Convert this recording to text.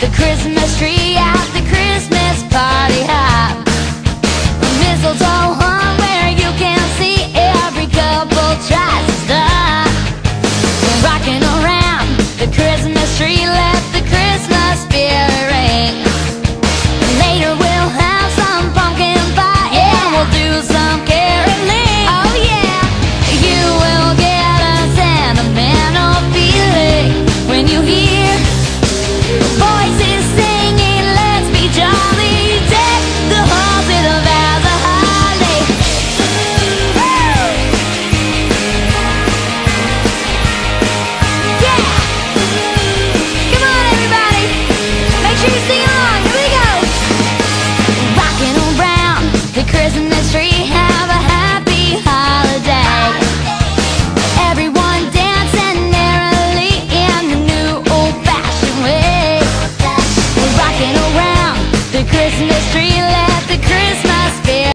the Christmas tree at the Christmas party hop. The mistletoe hung where you can see every couple tries to stop. We're rocking around the Christmas tree. Christmas tree left the Christmas